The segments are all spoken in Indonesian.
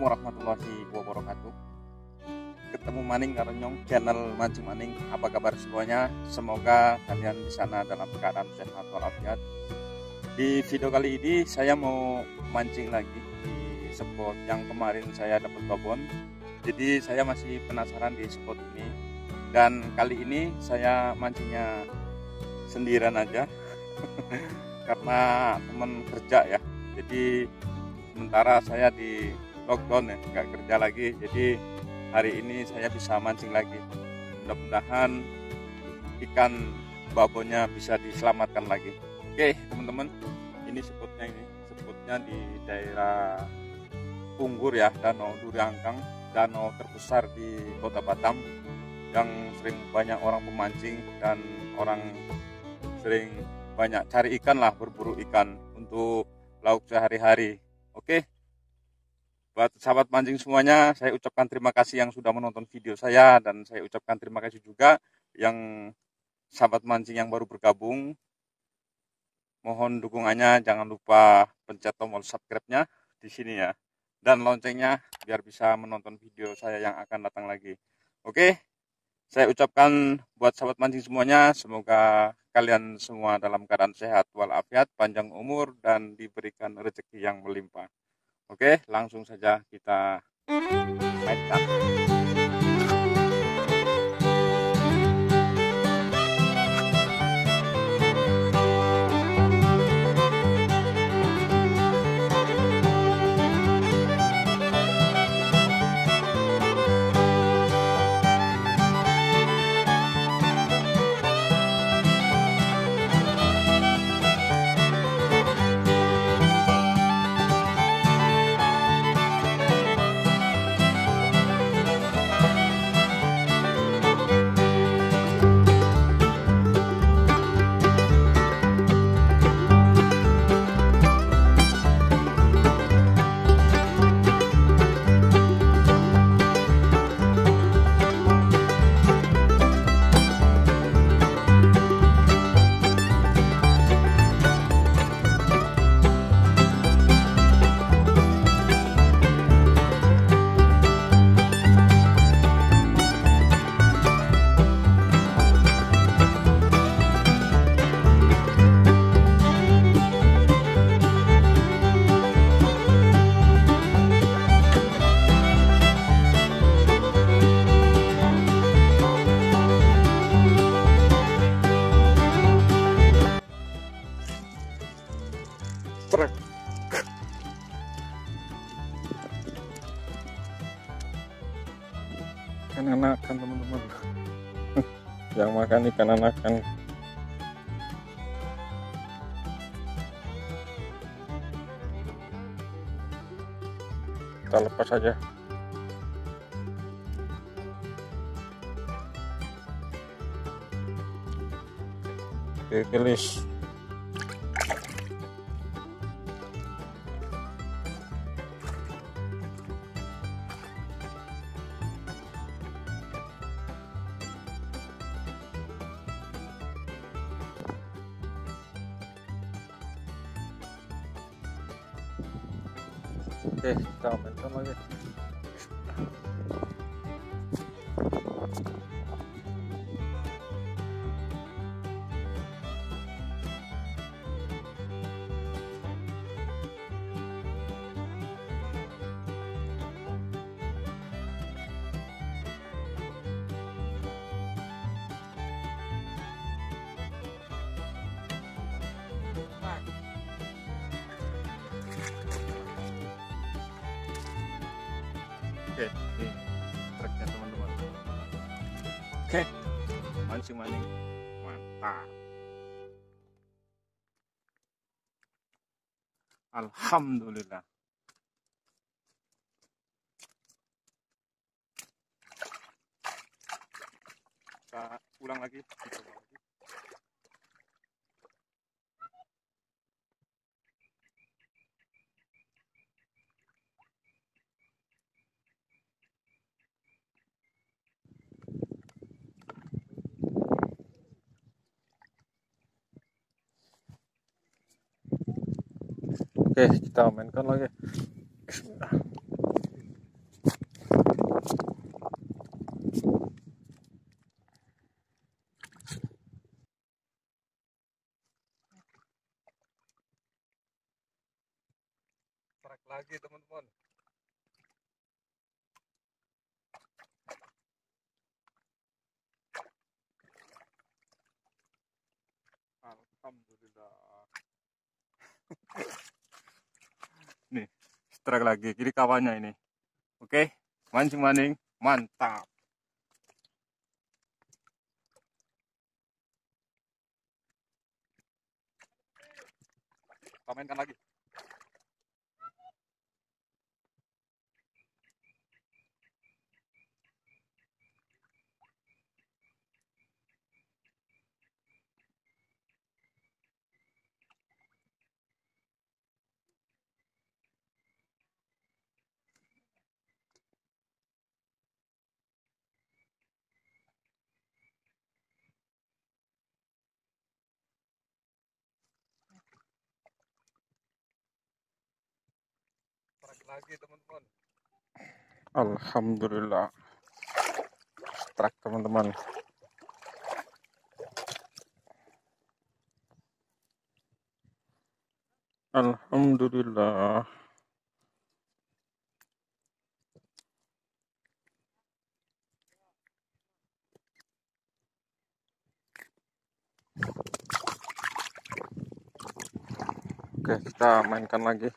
Assalamualaikum warahmatullahi wabarakatuh. Ketemu maning karo nyong channel mancing maning. Apa kabar semuanya? Semoga kalian di sana dalam keadaan sehat walafiat. Di video kali ini saya mau mancing lagi Di spot yang kemarin saya dapat babon. Jadi saya masih penasaran di spot ini. Dan kali ini saya mancingnya sendirian aja. Karena teman kerja ya. Jadi sementara saya di lockdown ya nggak kerja lagi. Jadi hari ini saya bisa mancing lagi. Mudah-mudahan ikan babonnya bisa diselamatkan lagi. Oke teman-teman ini sebutnya ini sebutnya di daerah Punggur ya Danau Duriangkang danau terbesar di kota Batam yang sering banyak orang pemancing dan orang sering banyak cari ikan lah berburu ikan untuk lauk sehari-hari. Oke Buat sahabat mancing semuanya, saya ucapkan terima kasih yang sudah menonton video saya dan saya ucapkan terima kasih juga yang sahabat mancing yang baru bergabung. Mohon dukungannya, jangan lupa pencet tombol subscribe-nya di sini ya. Dan loncengnya biar bisa menonton video saya yang akan datang lagi. Oke, saya ucapkan buat sahabat mancing semuanya, semoga kalian semua dalam keadaan sehat walafiat, panjang umur, dan diberikan rezeki yang melimpah. Oke, langsung saja kita mainkan. Ikan anakan kita lepas saja. Oke kilis Oke, kita mainkan lagi. Oke, ini truknya teman-teman. Oke, mancing maning mantap. Alhamdulillah. Kita ulang lagi. Oke, kita mainkan lagi. Trek lagi teman-teman. Strike lagi kiri kawannya ini. Oke mancing maning mantap. Kita mainkan lagi lagi teman-teman. Alhamdulillah. Strike teman-teman. Alhamdulillah. Oke kita mainkan lagi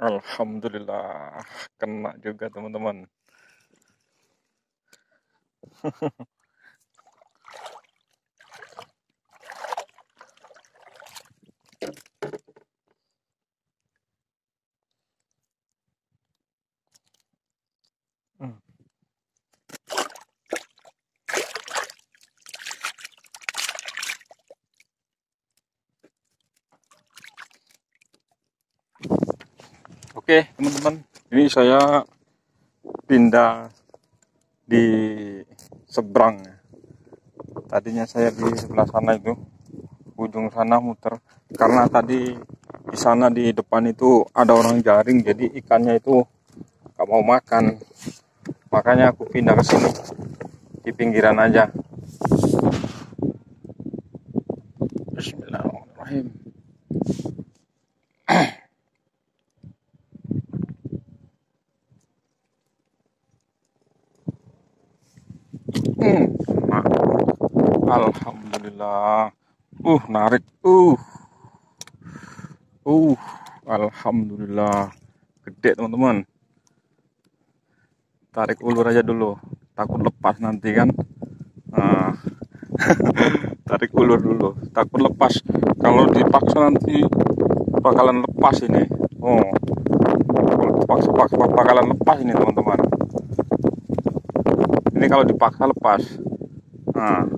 Alhamdulillah kena juga teman-teman. Oke teman-teman, ini saya pindah di seberang. Tadinya saya di sebelah sana itu, ujung sana muter. Karena tadi di sana di depan itu ada orang jaring, jadi ikannya itu gak mau makan. Makanya aku pindah ke sini, di pinggiran aja. Bismillahirrahmanirrahim. Alhamdulillah. Uh, narik. Uh. Uh, alhamdulillah. Gede, teman-teman. Tarik ulur aja dulu. Takut lepas nanti kan. Nah. Tarik ulur dulu. Takut lepas. Kalau dipaksa nanti bakalan lepas ini. Oh. Kalau dipaksa bakalan lepas ini, teman-teman. Ini kalau dipaksa lepas. Nah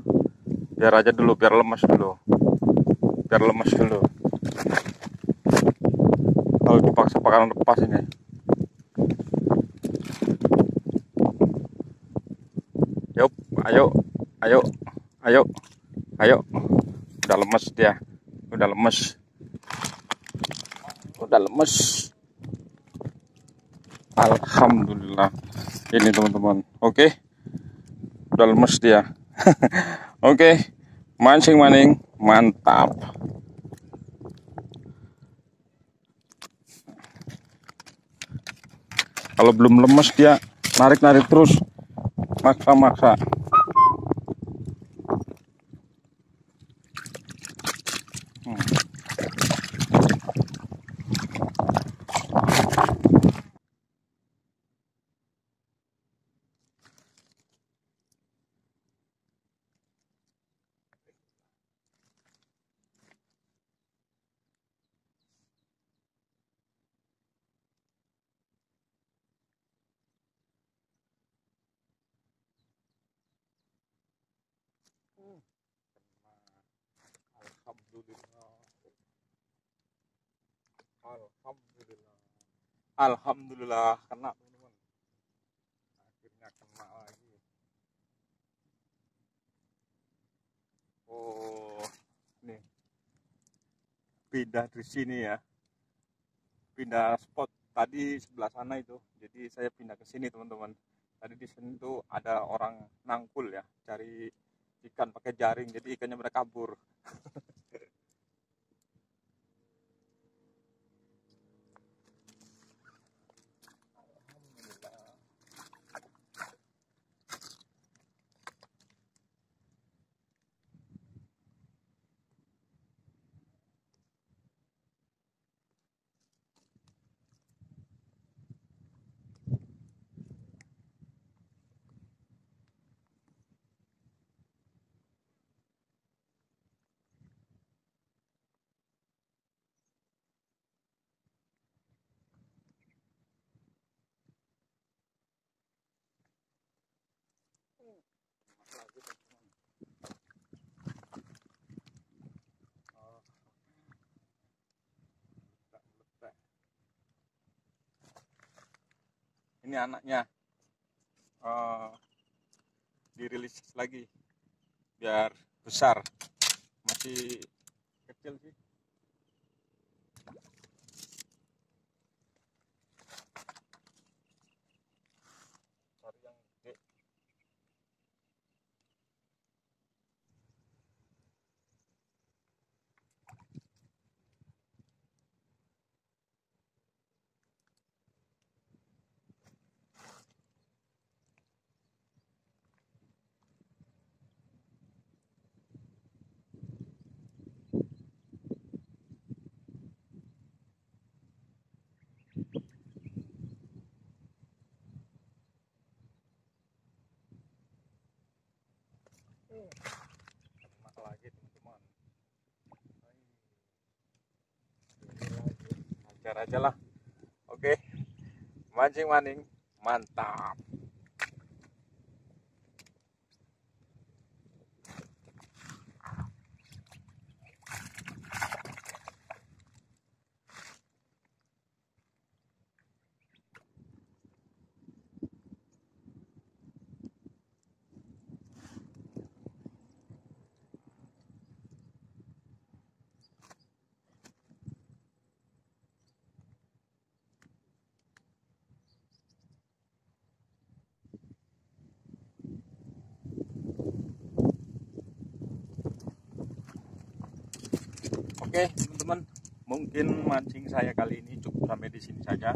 biar aja dulu biar lemas dulu. Biar lemas dulu. Kalau dipaksa bakalan lepas ini. Yuk ayo ayo ayo ayo. Udah lemes dia. Udah lemes. Udah lemes. Alhamdulillah. Ini teman-teman oke? Udah lemes dia Oke, mancing-maning mantap. Kalau belum lemes dia narik-narik terus, maksa-maksa. Alhamdulillah. alhamdulillah. Alhamdulillah kena. Teman-teman. Akhirnya kena lagi. Oh nih pindah dari sini ya. Pindah spot tadi sebelah sana itu. Jadi saya pindah ke sini teman-teman. Tadi di sini tuh ada orang nangkul ya cari ikan pakai jaring. Jadi ikannya mereka kabur. ini anaknya uh, dirilis lagi biar besar. Masih kecil sih lancar aja lah. Oke. Mancing maning. Mantap Oke teman-teman. Mungkin mancing saya kali ini cukup sampai di sini saja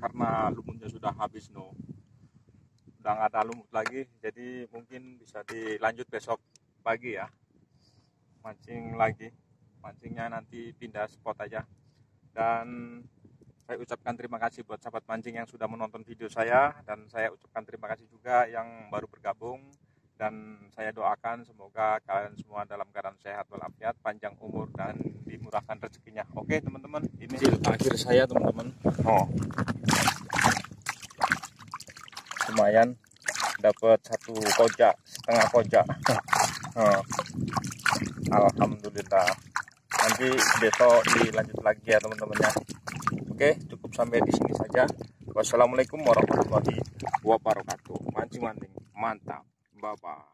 karena lumutnya sudah habis no. Udah nggak ada lumut lagi jadi mungkin bisa dilanjut besok pagi ya. Mancing lagi. Mancingnya nanti pindah spot aja. Dan saya ucapkan terima kasih buat sahabat mancing yang sudah menonton video saya dan saya ucapkan terima kasih juga yang baru bergabung dan saya doakan semoga kalian semua dalam keadaan sehat walafiat panjang umur dan dimurahkan rezekinya. Oke teman-teman ini hasil akhir saya teman-teman. Oh. Lumayan. Dapat satu kojak setengah kojak. Oh. Alhamdulillah. Nanti besok dilanjut lagi ya teman-teman ya. Oke cukup sampai di sini saja. Wassalamualaikum warahmatullahi wabarakatuh. Mancing mancing mantap 爸爸